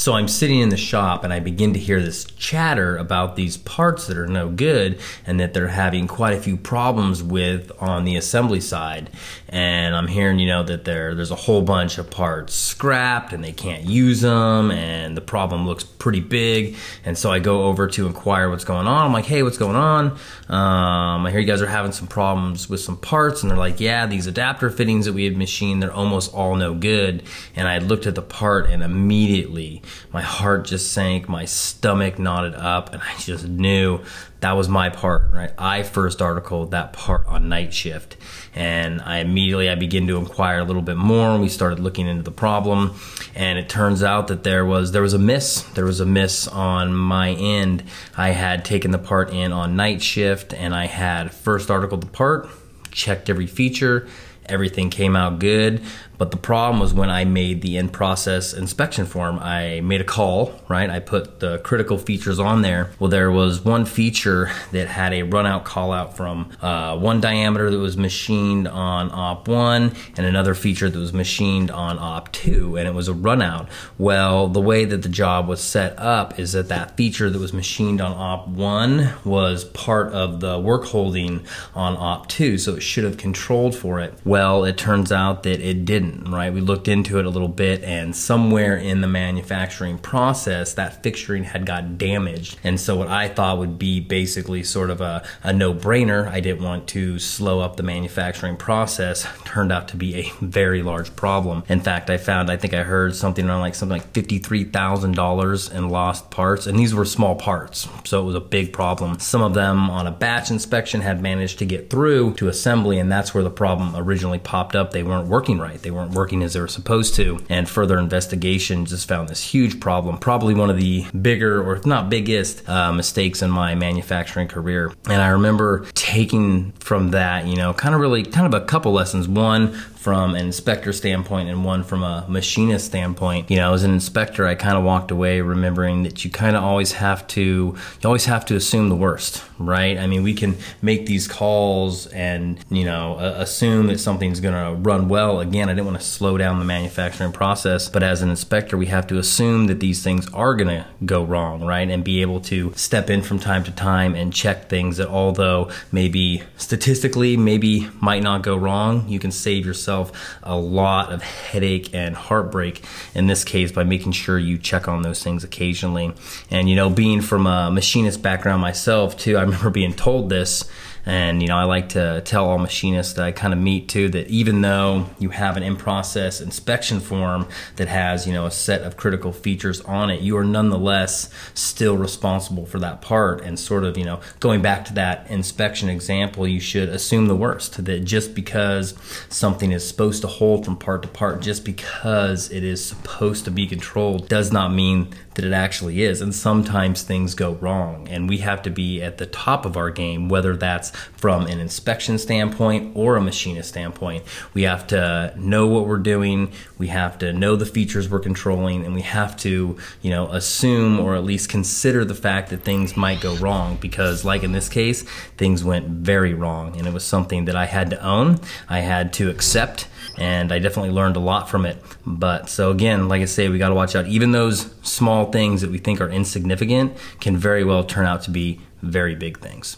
So I'm sitting in the shop and I begin to hear this chatter about these parts that are no good and that they're having quite a few problems with on the assembly side. And I'm hearing, you know, that there there's a whole bunch of parts scrapped and they can't use them and the problem looks pretty big. And so I go over to inquire what's going on. I'm like, hey, what's going on? Um, I hear you guys are having some problems with some parts. And they're like, yeah, these adapter fittings that we had machined, they're almost all no good. And I looked at the part and immediately my heart just sank, my stomach knotted up, and I just knew that was my part, right? I first articled that part on night shift. And I immediately I began to inquire a little bit more. We started looking into the problem, and it turns out that there was there was a miss. There was a miss on my end. I had taken the part in on night shift, and I had first articled the part, checked every feature, everything came out good. But the problem was when I made the in process inspection form, I made a call, right? I put the critical features on there. Well, there was one feature that had a run out call out from uh, one diameter that was machined on op1 and another feature that was machined on op2, and it was a run out. Well, the way that the job was set up is that that feature that was machined on op1 was part of the work holding on op2, so it should have controlled for it. Well, it turns out that it didn't didn't, right? We looked into it a little bit, and somewhere in the manufacturing process, that fixturing had got damaged. And so, what I thought would be basically sort of a, a no brainer, I didn't want to slow up the manufacturing process, turned out to be a very large problem. In fact, I found, I think I heard something around like something like $53,000 in lost parts, and these were small parts, so it was a big problem. Some of them on a batch inspection had managed to get through to assembly, and that's where the problem originally popped up. They weren't working right. They weren't weren't working as they were supposed to. And further investigation just found this huge problem, probably one of the bigger, or not biggest, uh, mistakes in my manufacturing career. And I remember taking from that, you know, kind of really, kind of a couple lessons. One, from an inspector standpoint and one from a machinist standpoint. You know, as an inspector, I kind of walked away remembering that you kind of always have to, you always have to assume the worst, right? I mean, we can make these calls and, you know, assume that something's going to run well. Again, I didn't want to slow down the manufacturing process, but as an inspector, we have to assume that these things are going to go wrong, right? And be able to step in from time to time and check things that although maybe statistically maybe might not go wrong, you can save yourself yourself a lot of headache and heartbreak in this case by making sure you check on those things occasionally. And, you know, being from a machinist background myself, too, I remember being told this and, you know, I like to tell all machinists that I kind of meet too that even though you have an in process inspection form that has, you know, a set of critical features on it, you are nonetheless still responsible for that part. And sort of, you know, going back to that inspection example, you should assume the worst that just because something is supposed to hold from part to part, just because it is supposed to be controlled, does not mean that it actually is. And sometimes things go wrong. And we have to be at the top of our game, whether that's from an inspection standpoint or a machinist standpoint. We have to know what we're doing, we have to know the features we're controlling, and we have to, you know, assume or at least consider the fact that things might go wrong because, like in this case, things went very wrong. And it was something that I had to own, I had to accept and I definitely learned a lot from it. But so again, like I say, we got to watch out. Even those small things that we think are insignificant can very well turn out to be very big things.